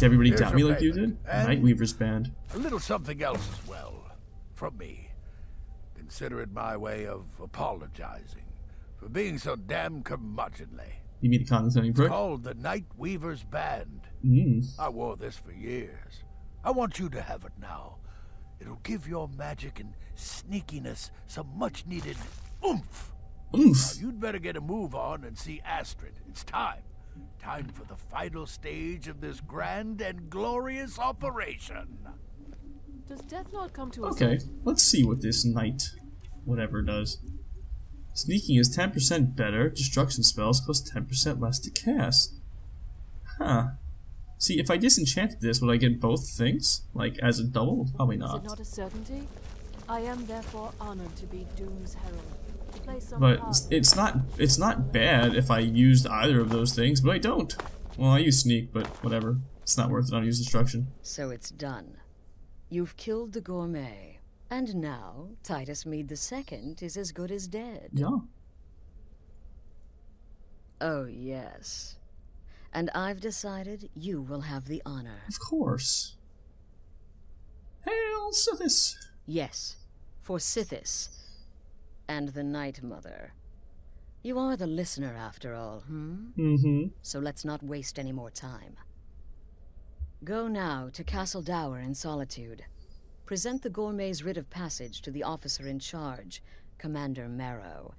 Did everybody Here's doubt me like you did? payment, and- Night Weaver's band. A little something else as well. From me. Consider it my way of apologizing for being so damn curmudgeonly. You mean the condescending prick? Called the Night Weaver's Band. Mm. I wore this for years. I want you to have it now. It'll give your magic and sneakiness some much needed oomph. Oomph. Now, you'd better get a move on and see Astrid. It's time. Time for the final stage of this grand and glorious operation. Does death not come to us? Okay, let's see what this knight whatever does. Sneaking is 10% better. Destruction spells cost 10% less to cast. Huh. See, if I disenchanted this, would I get both things? Like, as a double? Probably not. Is not. it not a certainty? I am therefore honored to be Doom's herald. But it's not it's not bad if I used either of those things, but I don't. Well, I use sneak, but whatever. It's not worth it. I'll use destruction. So it's done. You've killed the gourmet. And now, Titus Mede II is as good as dead. Yeah. Oh, yes. And I've decided you will have the honor. Of course. Hail Sithis! Yes, for Sithis. And the Night Mother. You are the listener, after all, hmm? Mm-hmm. So let's not waste any more time. Go now to Castle Dour in Solitude. Present the gourmet's writ of passage to the officer in charge, Commander Maro.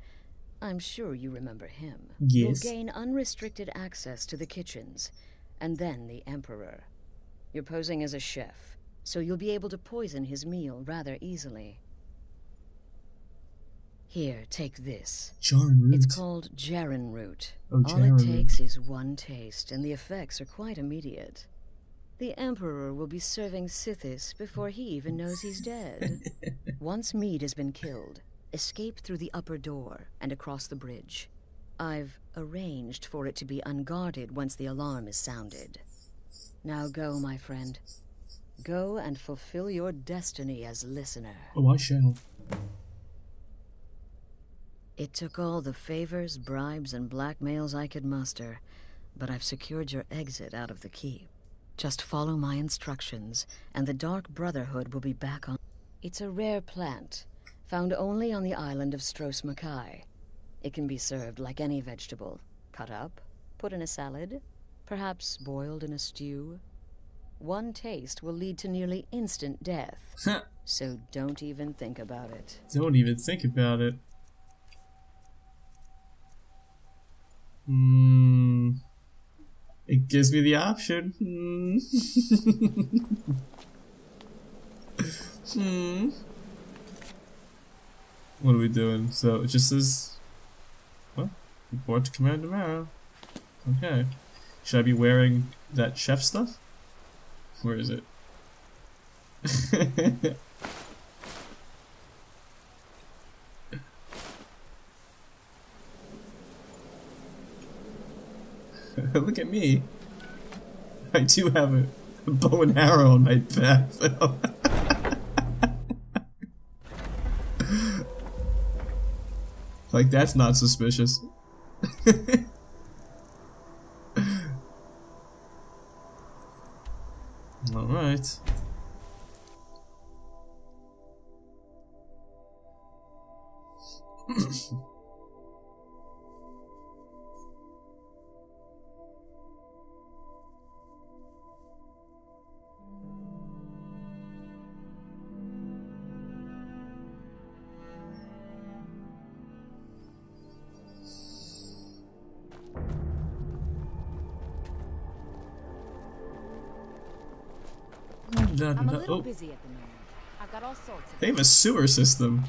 I'm sure you remember him. Yes. You'll gain unrestricted access to the kitchens, and then the Emperor. You're posing as a chef, so you'll be able to poison his meal rather easily. Here, take this. Jarrin root. It's called Jarrin root. Oh, All Jaren it root. takes is one taste, and the effects are quite immediate. The Emperor will be serving Sithis before he even knows he's dead. Once Mede has been killed, escape through the upper door and across the bridge. I've arranged for it to be unguarded once the alarm is sounded. Now go, my friend. Go and fulfill your destiny as listener. Oh, I shall. It took all the favors, bribes, and blackmails I could muster, but I've secured your exit out of the keep. Just follow my instructions, and the Dark Brotherhood will be back on. It's a rare plant, found only on the island of Stros M'Kai. It can be served like any vegetable cut up, put in a salad, perhaps boiled in a stew. One taste will lead to nearly instant death, so don't even think about it. Don't even think about it. Hmm. It gives me the option. Hmm. hmm. What are we doing? So it just says, what? Report to Commander Mara. Okay. Should I be wearing that chef stuff? Where is it? Look at me. I do have a, a bow and arrow on my back. like that's not suspicious. All Oh. got all sorts of they have a sewer system.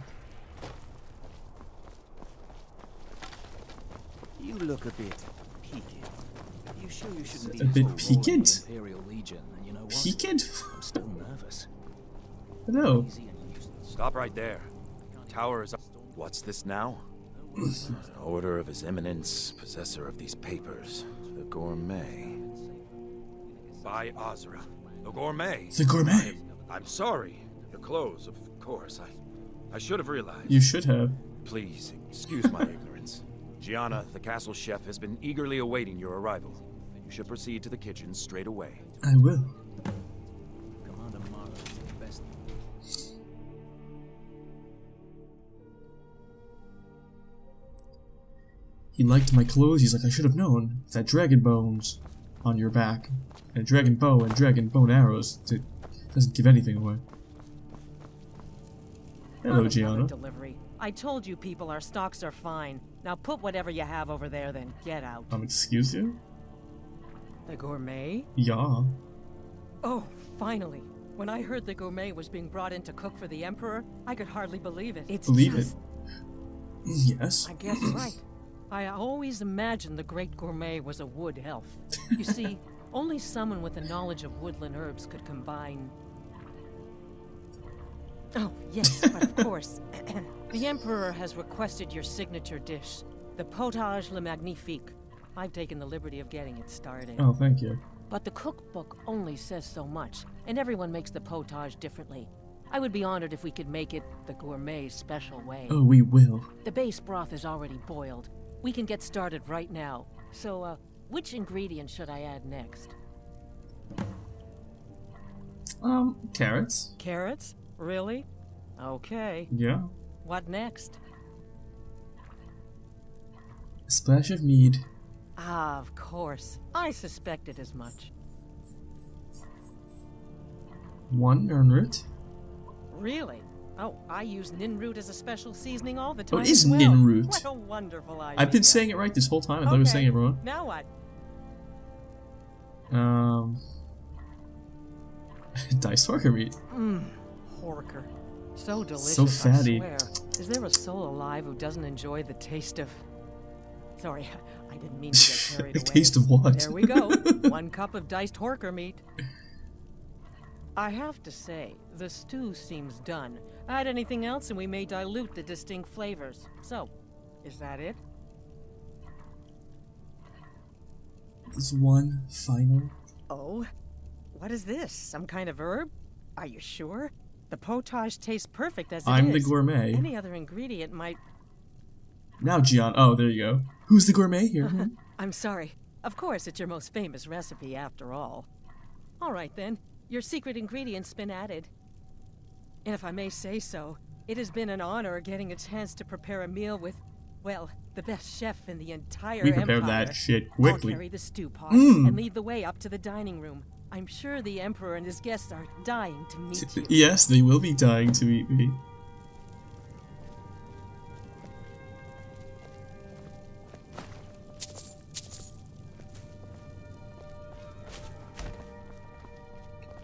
You look a bit peaked. You sure you shouldn't be A bit so royal in peaked? Imperial Legion? And you know what? Peaked? I'm still nervous. Hello. Easy and used. Stop right there. Tower is up. What's this now? An order of His Eminence, possessor of these papers, the Gourmet. By Azura, the Gourmet. The gourmet. I'm sorry. Your clothes, of course. I, I should have realized. You should have. Please excuse my ignorance. Gianna, the castle chef, has been eagerly awaiting your arrival. You should proceed to the kitchen straight away. I will. Commander Mara is the best. He liked my clothes. He's like, I should have known. That dragon bones on your back, and dragon bow and dragon bone arrows. It doesn't give anything away. Hello, Not Gianna. Delivery. I told you people our stocks are fine. Now put whatever you have over there, then get out. Um, excuse you? The gourmet? Yeah. Oh, finally. When I heard the gourmet was being brought in to cook for the Emperor, I could hardly believe it. It's Believe just, it. Yes. I guess right. I always imagined the great gourmet was a wood elf. You see, only someone with a knowledge of woodland herbs could combine. Oh, yes, but of course. the Emperor has requested your signature dish, the potage le magnifique. I've taken the liberty of getting it started. Oh, thank you. But the cookbook only says so much, and everyone makes the potage differently. I would be honored if we could make it the gourmet special way. Oh, we will. The base broth is already boiled. We can get started right now. So, uh, which ingredient should I add next? Um, carrots. Carrots? Really? Okay. Yeah. What next? A splash of mead. Ah, of course. I suspected as much. One nirnroot. Really? Oh, I use nirnroot as a special seasoning all the time. Oh, it is as well. nirnroot. What a wonderful idea. I've been saying it right this whole time. I thought I was saying it wrong. Now what? Um, diced horker meat. Mmm, Horker. So delicious. So fatty. I swear. Is there a soul alive who doesn't enjoy the taste of? Sorry, I didn't mean to get carried The away. taste of what? There we go. One cup of diced Horker meat. I have to say, the stew seems done. Add anything else and we may dilute the distinct flavors. So, is that it? There's one final. Oh, what is this? Some kind of herb? Are you sure? The potage tastes perfect as it I'm the gourmet. Any other ingredient might. Now, Gian. Oh, there you go. Who's the gourmet here? Uh-huh. I'm sorry. Of course, it's your most famous recipe after all. All right then, your secret ingredient's been added. And if I may say so, it has been an honor getting a chance to prepare a meal with, well, the best chef in the entire we prepared empire. that shit quickly. I'll carry the stew pot Mm. and lead the way up to the dining room. I'm sure the Emperor and his guests are dying to meet you. Yes, they will be dying to meet me.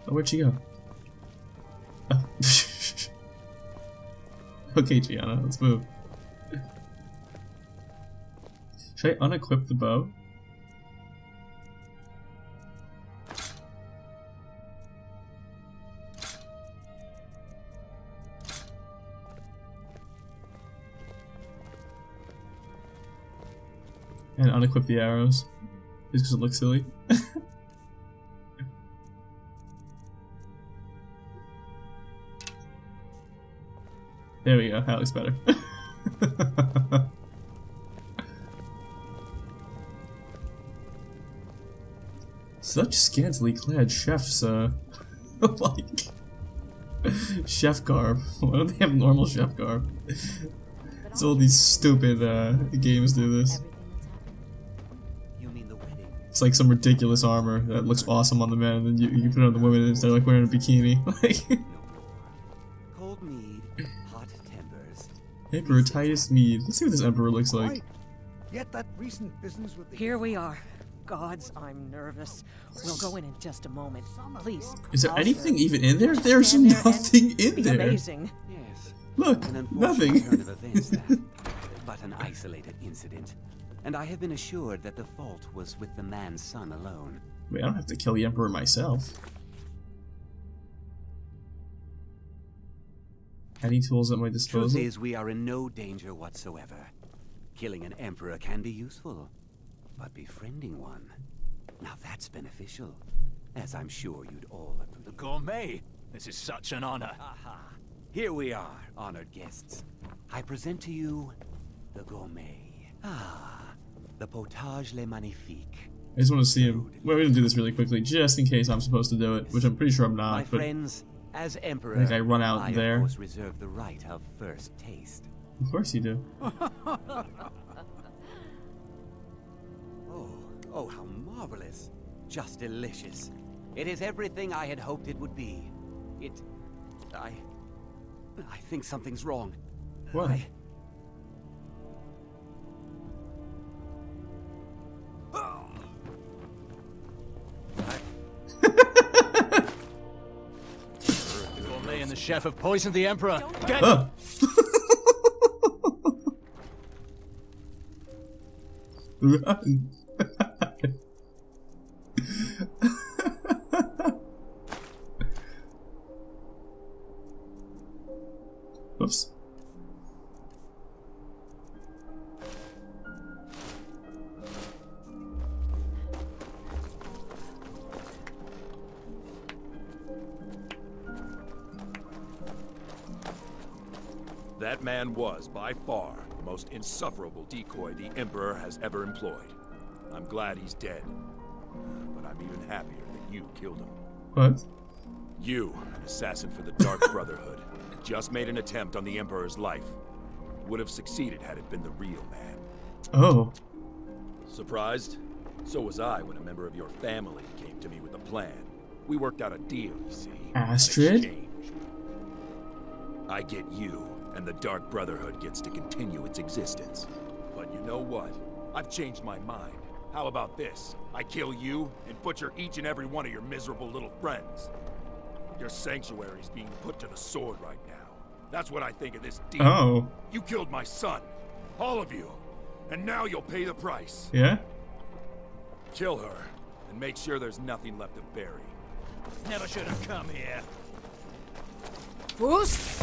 Oh, where'd she go? Oh. okay, Gianna, let's move. Should I unequip the bow? And unequip the arrows? Just because it looks silly? there we go, that looks better. Such scantily clad chefs, uh, like, chef garb. Why don't they have normal chef garb? It's all these stupid, uh, games do this. You mean the wedding? It's like some ridiculous armor that looks awesome on the men, and then you, you put it on the women and they're like wearing a bikini. Like, Cold mead, hot tempers. Emperor Titus Mede. Let's see what this Emperor looks like. Yet that recent business with the Here we are. Gods, I'm nervous. We'll go in in just a moment. Please. Is there anything serve. even in there? There's Stand there nothing in be there. Amazing. Yes. Look, An nothing. turn of events, that. but an isolated incident. And I have been assured that the fault was with the man's son alone. Wait, I don't have to kill the Emperor myself. Any tools at my disposal? Truth disposal? is, we are in no danger whatsoever. Killing an emperor can be useful, but befriending one, now that's beneficial. As I'm sure you'd all agree. The gourmet! This is such an honor. Aha! Here we are, honored guests. I present to you the gourmet. Ah, the potage le magnifique. I just want to see him. Well, we're gonna do this really quickly, just in case I'm supposed to do it, which I'm pretty sure I'm My not. But friends, as Emperor, think I run out I, there. of course reserve the right of first taste. of course you do. Oh, how marvelous. Just delicious. It is everything I had hoped it would be. It... I... I think something's wrong. What? I... Gourmet and the chef have poisoned the Emperor. Get Oh. Whoops. That man was, by far, the most insufferable decoy the Emperor has ever employed. I'm glad he's dead. But I'm even happier that you killed him. What? You, an assassin for the Dark Brotherhood, just made an attempt on the Emperor's life. Would have succeeded had it been the real man. Oh. Surprised? So was I when a member of your family came to me with a plan. We worked out a deal, you see. Astrid? I get you, and the Dark Brotherhood gets to continue its existence. But you know what? I've changed my mind. How about this? I kill you and butcher each and every one of your miserable little friends. Your sanctuary's being put to the sword right now. That's what I think of this deal. Oh. You killed my son. All of you. And now you'll pay the price. Yeah? Kill her, and make sure there's nothing left to bury. Never should have come here. Fus!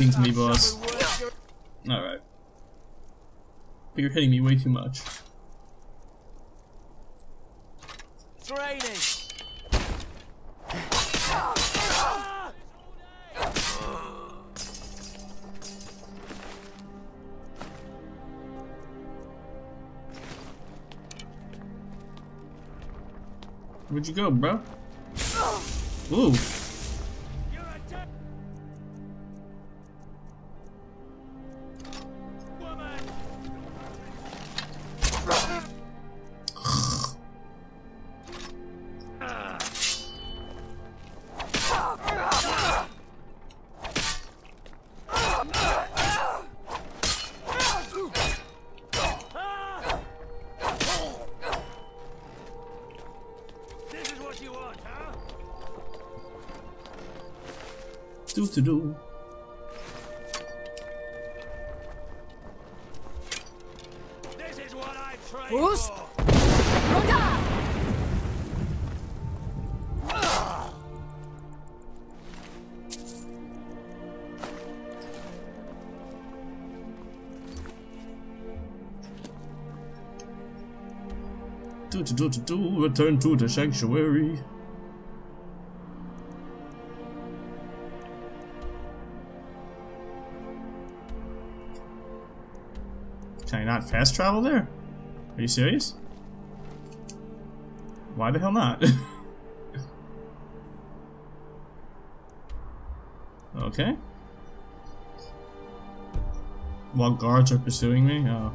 Not to me, boss. Alright. But you're hitting me way too much. Training. Where'd you go, bro? Ooh. Do do to do. Return to the sanctuary. Can I not fast travel there? Are you serious? Why the hell not? okay. While guards are pursuing me? Oh.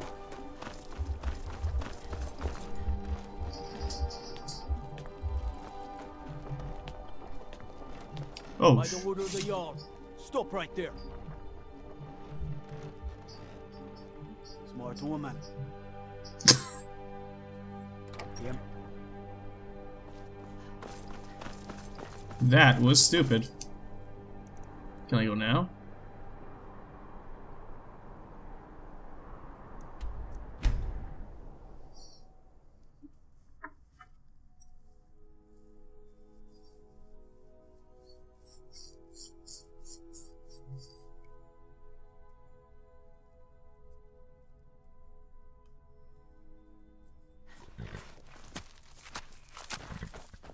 Oh, By the order of the Jarl. Stop right there. Smart woman. Yep. that was stupid. Can I go now?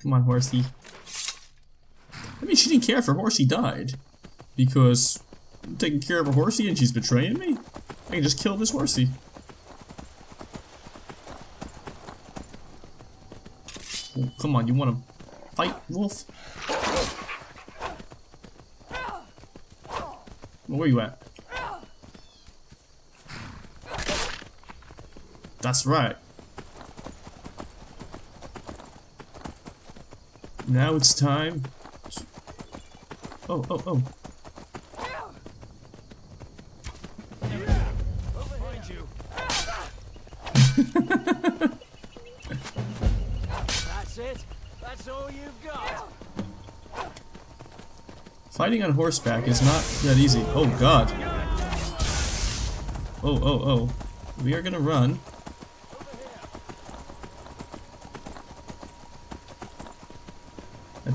Come on, horsey. I mean, she didn't care if her horsey died. Because I'm taking care of a horsey and she's betraying me? I can just kill this horsey. Oh, come on, you want to fight, wolf? Where you at? That's right. Now it's time. Oh, oh, oh. That's it. That's all you've got. Fighting on horseback is not that easy. Oh god. Oh, oh, oh. We are gonna run.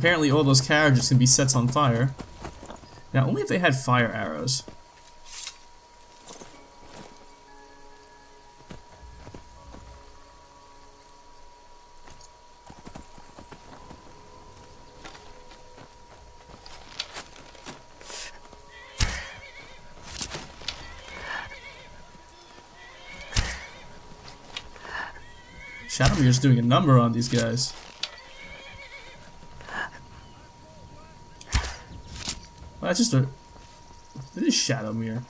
Apparently all those carriages can be set on fire. Now, only if they had fire arrows. Shadowmere's doing a number on these guys. That's just a. It is Shadowmere.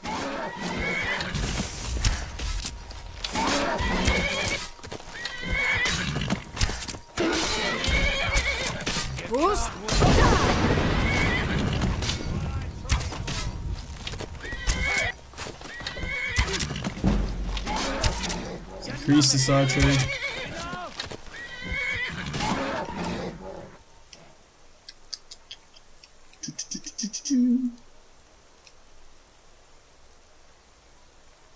Increase this archery.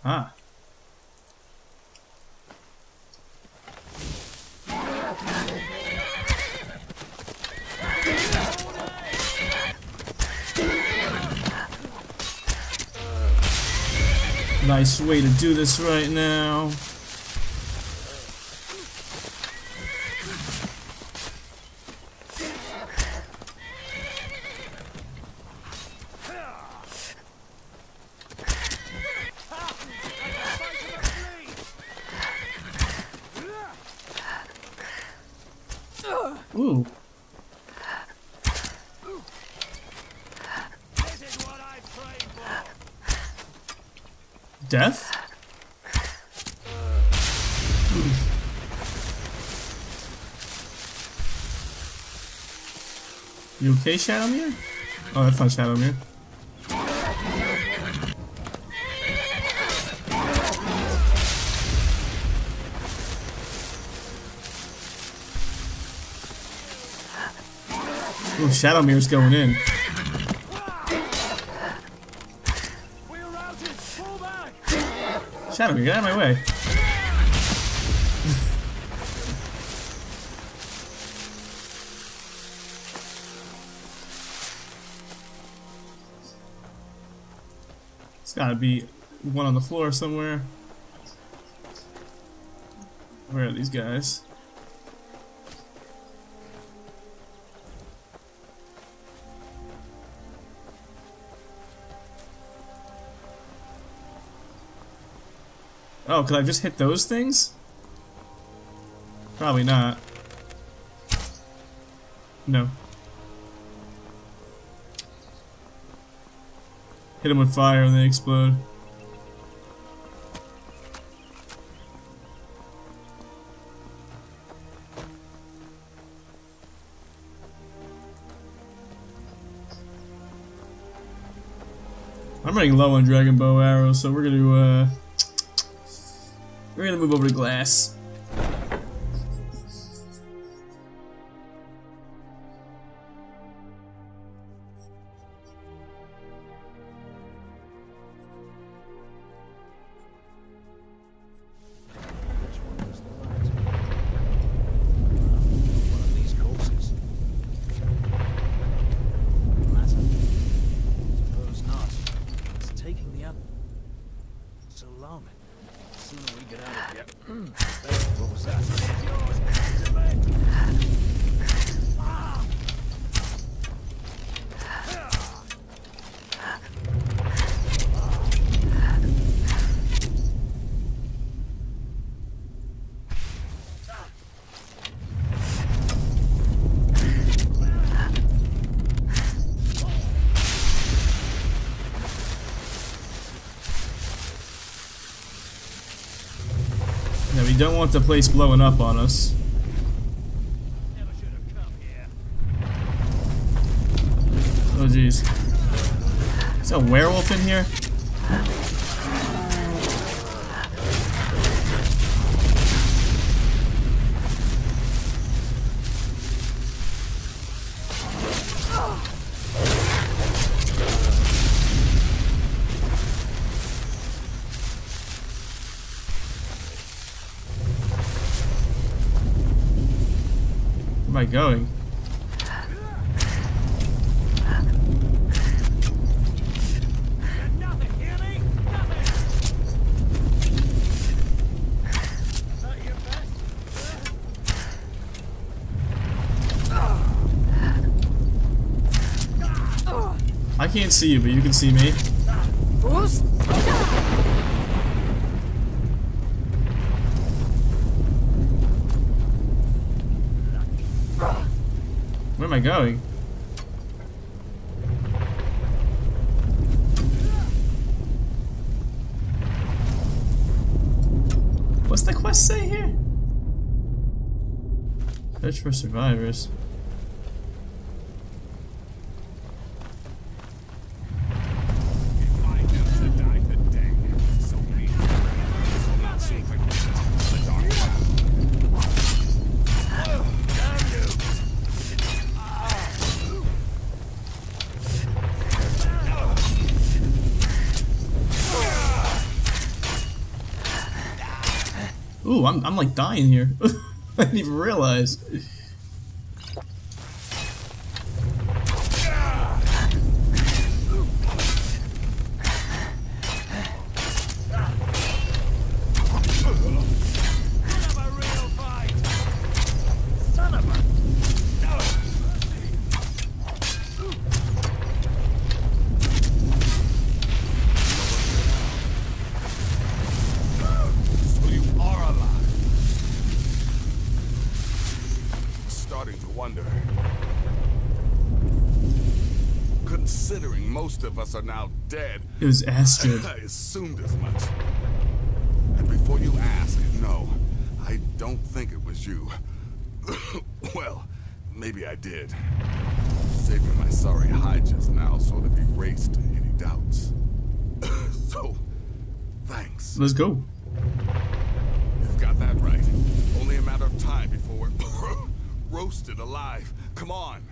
Ah. Nice way to do this right now. Ooh. This is what I prayed for. Death? You okay, Shadowmere? Oh, that's not Shadowmere. Ooh, Shadowmere's going in. Shadowmere, get out of my way. There's gotta be one on the floor somewhere. Where are these guys? Oh, could I just hit those things? Probably not. No. Hit them with fire and they explode. I'm running low on dragon bow arrows, so we're gonna uh we're gonna move over to glass. We don't want the place blowing up on us. Oh jeez. Is a werewolf in here? Going? I can't see you, but you can see me. Where am I going? What's the quest say here? Search for survivors. I'm, like dying here. I didn't even realize. Of us are now dead, It was Astrid. I assumed as much. And before you ask, no, I don't think it was you. well, maybe I did. Saving my sorry hide just now sort of erased any doubts. so, thanks. Let's go. You've got that right. Only a matter of time before we're roasted alive. Come on.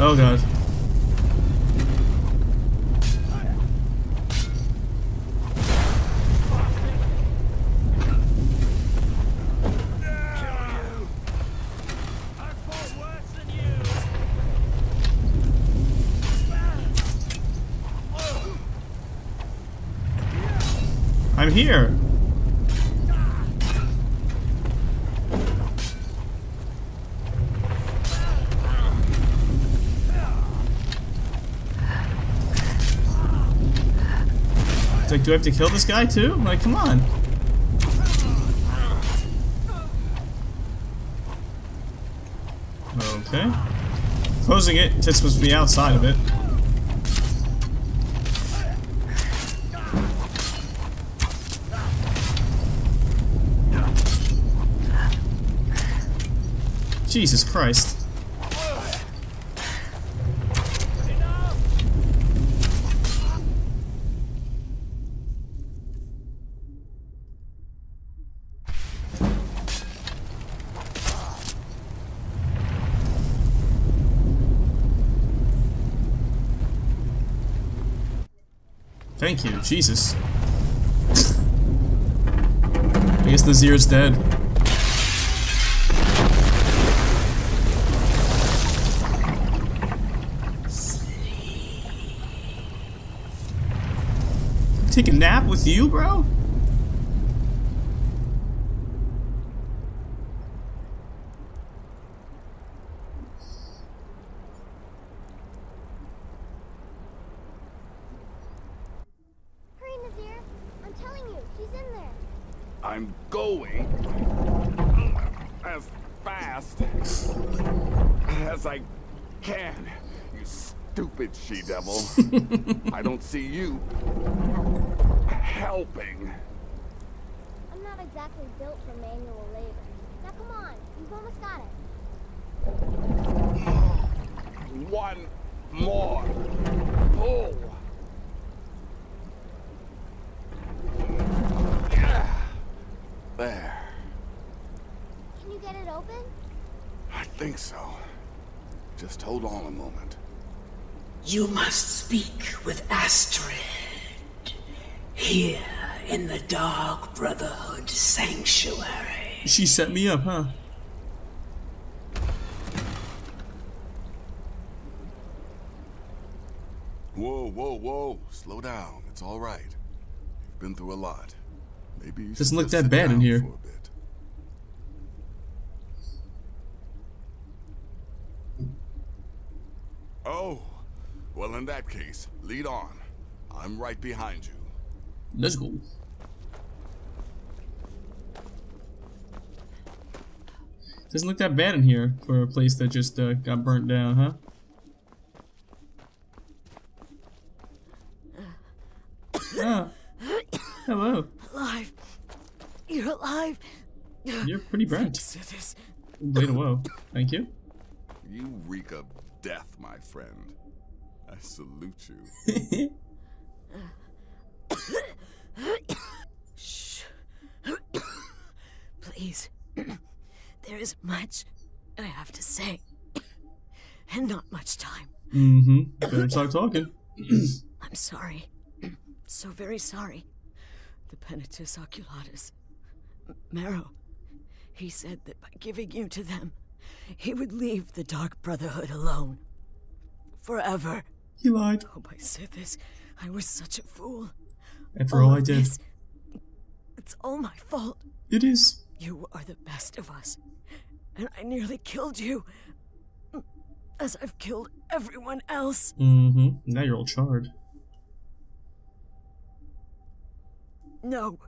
Oh god. I'm here. It's like, do I have to kill this guy too? Like, come on. Okay. Closing it, it's supposed to be outside of it. Jesus Christ. Thank you, Jesus. I guess the Nazir's dead. Take a nap with you, bro? Hurry, Nazir. I'm telling you, she's in there. I'm going as fast as I can, you stupid she-devil. I don't see you helping. I'm not exactly built for manual labor. Now come on, you've almost got it. One more pull. There. Can you get it open? I think so. Just hold on a moment. You must speak with Astrid. Here in the Dark Brotherhood Sanctuary. She set me up, huh? Whoa, whoa, whoa. Slow down. It's all right. You've been through a lot. Maybe you Doesn't look that bad in here. for a bit. Oh, well in that case, lead on. I'm right behind you. Let's go. Doesn't look that bad in here for a place that just uh, got burnt down, huh? Ah. Hello. Alive. You're alive. You're pretty burnt. Thanks to this. Blade of Woe. Thank you. You reek of death, my friend. I salute you. Shh. Please. there is much I have to say. And not much time. Mm-hmm. Better start talking. I'm sorry. so very sorry. The Penitus Oculatus. M- Maro. He said that by giving you to them, he would leave the Dark Brotherhood alone. Forever. He lied. Oh, my Sithis, I was such a fool. After all I of did. this- it's all my fault. It is. You are the best of us. And I nearly killed you. As I've killed everyone else. Mm-hmm. Now you're all charred. No.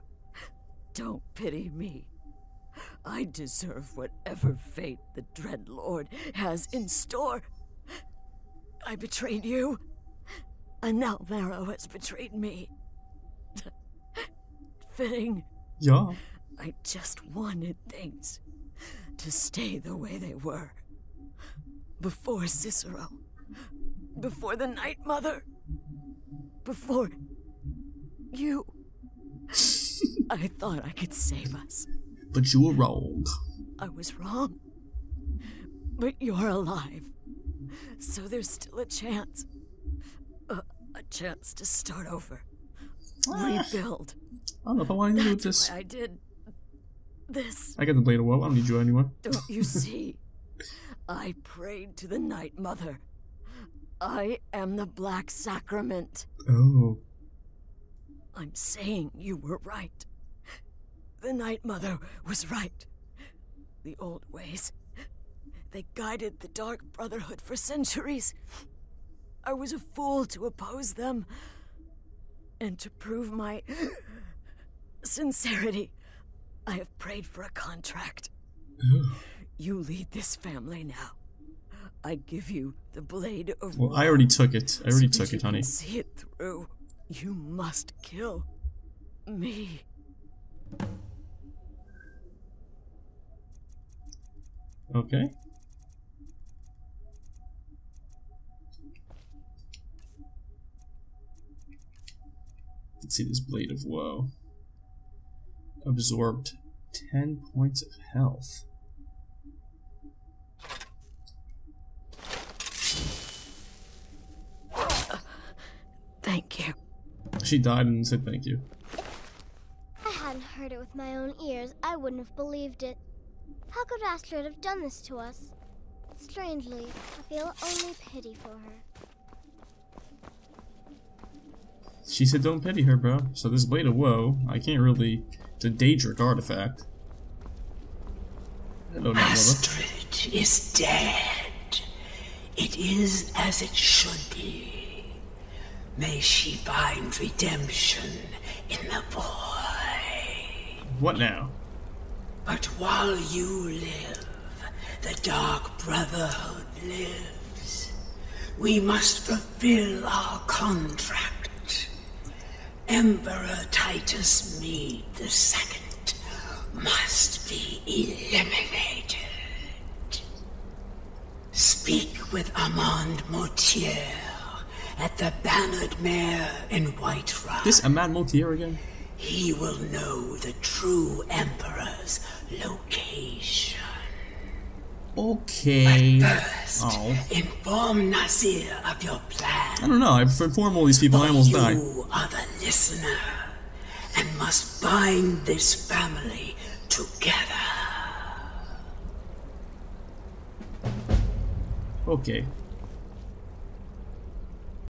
Don't pity me. I deserve whatever fate the Dread Lord has in store. I betrayed you. And now Maro has betrayed me. Fitting. Yeah. I just wanted things to stay the way they were. Before Cicero. Before the Night Mother. Before you. I thought I could save us. But you were wrong. I was wrong. But you're alive. So there's still a chance. A, a chance to start over. Ah. Rebuild. I don't know if I want anything to do with this. I did this. I got the Blade of Woe. I don't need you anymore. Don't you see? I prayed to the Night Mother. I am the Black Sacrament. Oh. I'm saying you were right. The Night Mother was right. The old ways. They guided the Dark Brotherhood for centuries. I was a fool to oppose them. And to prove my sincerity, I have prayed for a contract. You lead this family now. I give you the blade of Well, I already took it. I already so took it, honey. See it through. You must kill me. Okay. Let's see this Blade of Woe. Absorbed 10 points of health. Thank you. She died and said thank you. I hadn't heard it with my own ears, I wouldn't have believed it. How could Astrid have done this to us? Strangely, I feel only pity for her. She said don't pity her, bro. So this Blade of Woe, I can't really... It's a Daedric artifact. Hello. Astrid is dead. It is as it should be. May she find redemption in the void. What now? But while you live, the Dark Brotherhood lives. We must fulfill our contract. Emperor Titus Mede II must be eliminated. Speak with Amaund Motierre at the Bannered Mare in Whiterun. This Amaund Motierre again? He will know the true Emperor's location. Okay. First, Oh. inform Nazir of your plan. I don't know. I inform all these people I almost died. You are the listener and must bind this family together. Okay.